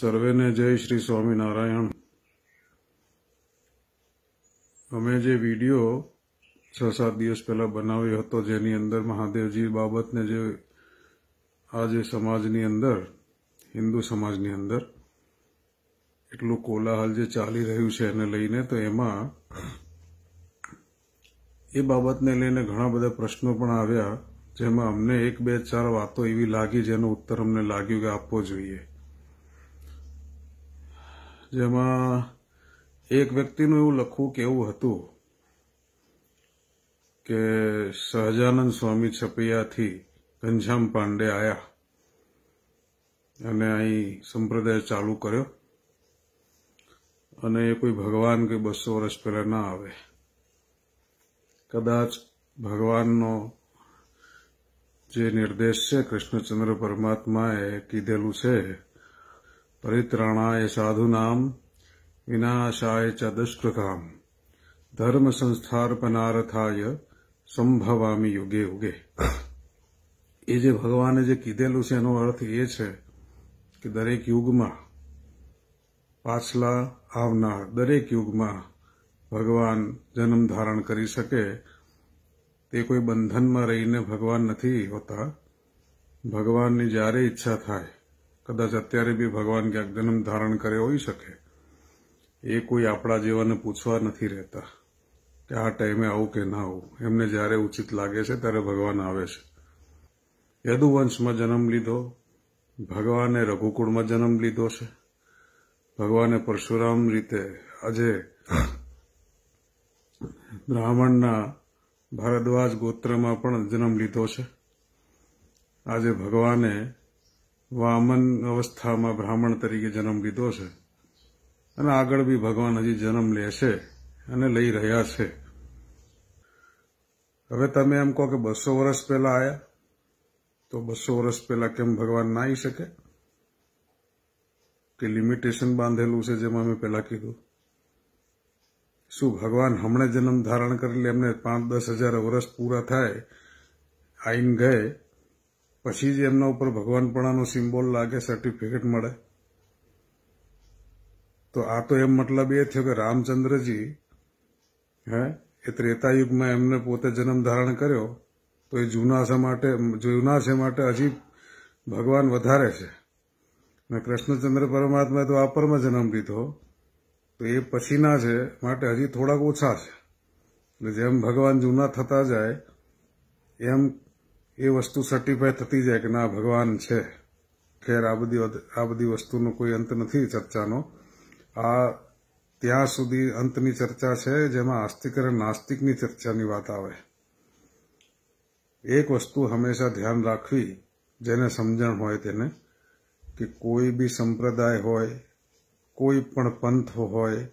સર્વેને જય શ્રી સ્વામિનારાયણ. અમે જે વીડિયો છ સાત દિવસ પહેલા બનાવ્યો હતો, જેની અંદર મહાદેવજી બાબતને જે આ જે સમાજની અંદર, હિન્દુ સમાજની અંદર એટલું કોલાહલ જે ચાલી રહ્યું છે એને લઈને, તો એમાં એ બાબતને લઈને ઘણા બધા પ્રશ્નો પણ આવ્યા, જેમાં અમને એક બે ચાર વાતો એવી લાગી જેનો ઉત્તર અમને લાગ્યું કે આપવો જોઈએ. જેમાં એક વ્યક્તિનું એવું લખવું કેવું હતું કે સહજાનંદ સ્વામી છપૈયાથી ઘનશ્યામ પાંડે આયા અને અહીં સંપ્રદાય ચાલુ કર્યો અને એ કોઈ ભગવાન કે બસો વર્ષ પહેલા ના આવે. કદાચ ભગવાનનો જે નિર્દેશ છે કૃષ્ણચંદ્ર પરમાત્માએ કીધેલું છે પરિત્રાણાય સાધુનામ વિનાશાય ચ દુષ્કૃતામ ધર્મ સંસ્થાર્પનાર્થાય સંભવામી યુગે યુગે એ જે ભગવાને જે કીધેલું છે એનો અર્થ એ છે કે દરેક યુગમાં પાછલા આવનાર દરેક યુગમાં ભગવાન જન્મ ધારણ કરી શકે, તે કોઈ બંધનમાં રહીને ભગવાન નથી હોતા. ભગવાનની જ્યારે ઈચ્છા થાય કદાચ અત્યારે બી ભગવાન ક્યાંક જન્મ ધારણ કરે હોઈ શકે. એ કોઈ આપણા જેવાને પૂછવા નથી રહેતા કે આ ટાઈમે આવું કે ના આવું. એમને જ્યારે ઉચિત લાગે છે ત્યારે ભગવાન આવે છે. યદુવંશમાં જન્મ લીધો, ભગવાને રઘુકુળમાં જન્મ લીધો છે. ભગવાને પરશુરામ રીતે આજે બ્રાહ્મણના ભારદ્વાજ ગોત્રમાં પણ જન્મ લીધો છે. આજે ભગવાને વામન અવસ્થામાં બ્રાહ્મણ તરીકે જન્મ લીધો છે. અને આગળ બી ભગવાન હજી જન્મ લેશે અને લઈ રહ્યા છે. હવે તમે એમ કહો કે બસો વર્ષ પહેલા આવ્યા તો બસો વર્ષ પહેલા કેમ ભગવાન ના આવી શકે? કે લિમિટેશન બાંધેલું છે જેમાં મેં પહેલા કીધું? શું ભગવાન હમણાં જન્મ ધારણ કરી લે એમને પાંચ દસ હજાર વર્ષ પૂરા થાય, આઈન ગયે પછી જ એમના ઉપર ભગવાનપણાનો સિમ્બોલ લાગે સર્ટિફિકેટ મળે. તો આ તો એમ મતલબ એ થયો કે રામચંદ્રજી, હે, એ ત્રેતા યુગમાં એમને પોતે જન્મ ધારણ કર્યો, તો એ જૂના છે માટે જૂના છે માટે હજી ભગવાન વધારે છે. અને કૃષ્ણચંદ્ર પરમાત્માએ તો આપરમાં જન્મ લીધો, તો એ પછીના છે માટે હજી થોડાક ઓછા છે. એટલે જેમ ભગવાન જૂના થતા જાય, એમ એ વસ્તુ સર્ટિફાય થતી જાય કે ના, ભગવાન છે. ખેર આ બધી આ બધી વસ્તુનો કોઈ અંત નથી ચર્ચાનો. આ ત્યાં સુધી અંતની ચર્ચા છે, જેમાં આસ્તિક અને નાસ્તિકની ચર્ચાની વાત આવે. એક વસ્તુ હંમેશા ધ્યાન રાખવી, જેને સમજણ હોય તેને, કે કોઈ બી સંપ્રદાય હોય, કોઈ પણ પંથ હોય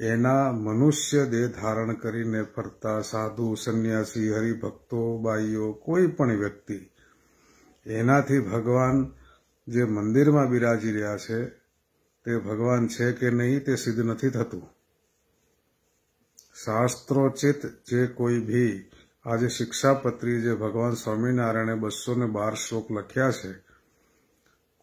એના મનુષ્ય દેહ ધારણ કરીને ફરતા સાધુ, સંન્યાસી, હરિભક્તો, બાઈઓ, કોઈ પણ વ્યક્તિ એનાથી ભગવાન જે મંદિરમાં બિરાજી રહ્યા છે, તે ભગવાન છે કે નહીં તે સિદ્ધ નથી થતું. શાસ્ત્રોચિત જે કોઈ ભી આજે શિક્ષાપત્રી જે ભગવાન સ્વામિનારાયણે બસો ને બાર શ્લોક લખ્યા છે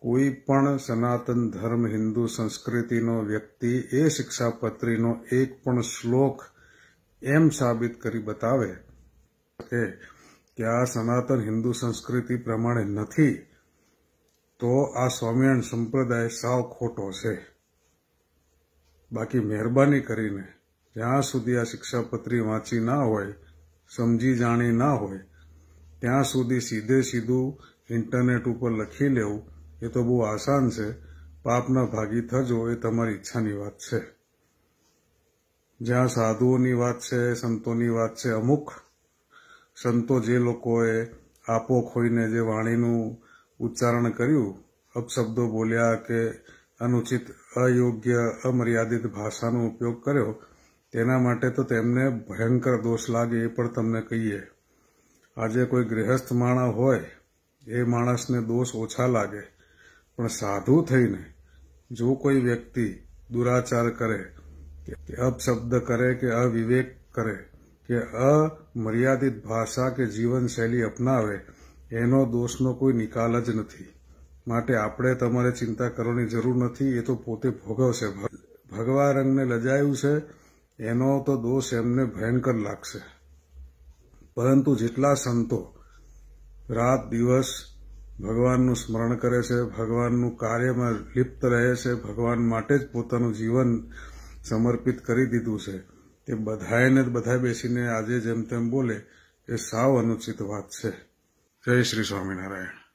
કોઈ પણ સનાતન ધર્મ, હિન્દુ સંસ્કૃતિનો વ્યક્તિ એ શિક્ષાપત્રીનો એક પણ શ્લોક એમ સાબિત કરી બતાવે કે આ સનાતન હિન્દુ સંસ્કૃતિ પ્રમાણે નથી, તો આ સ્વામિનારાયણ સંપ્રદાય સાવ ખોટો છે. બાકી મહેરબાની કરીને જ્યાં સુધી આ શિક્ષાપત્રી વાંચી ના હોય, સમજી જાણી ના હોય, ત્યાં સુધી સીધે સીધું ઇન્ટરનેટ ઉપર લખી લેવું એ તો બહુ આસાન છે. પાપના ભાગી થજો એ તમારી ઈચ્છાની વાત છે. જ્યાં સાધુઓની વાત છે, સંતોની વાત છે, અમુક સંતો જે લોકોએ આપો ખોઈને જે વાણીનું ઉચ્ચારણ કર્યું, અપશબ્દો બોલ્યા કે અનુચિત, અયોગ્ય, અમર્યાદિત ભાષાનો ઉપયોગ કર્યો, તેના માટે તો તેમને ભયંકર દોષ લાગે એ પણ તમને કહીએ. આજે કોઈ ગૃહસ્થ માણસ હોય, એ માણસને દોષ ઓછા લાગે. પણ સાધુ થઈને જો કોઈ વ્યક્તિ દુરાચાર કરે, કે અપશબ્દ કરે, કે અવિવેક કરે, કે અમર્યાદિત ભાષા કે જીવનશૈલી અપનાવે, એનો દોષનો કોઈ નિકાલ જ નથી. માટે આપણે તમારે ચિંતા કરવાની જરૂર નથી, એ તો પોતે ભોગવશે. ભગવા રંગને લજાયું છે, એનો તો દોષ એમને ભયંકર લાગશે. પરંતુ જેટલા સંતો રાત દિવસ ભગવાનનું સ્મરણ કરે છે, ભગવાનનું કાર્યમાં લિપ્ત રહે છે, ભગવાન માટે જ પોતાનું જીવન સમર્પિત કરી દીધું છે. તે બધાને બધા બેસીને આજે જેમ તેમ બોલે, એ સાવ અનુચિત વાત છે. જય શ્રી સ્વામિનારાયણ.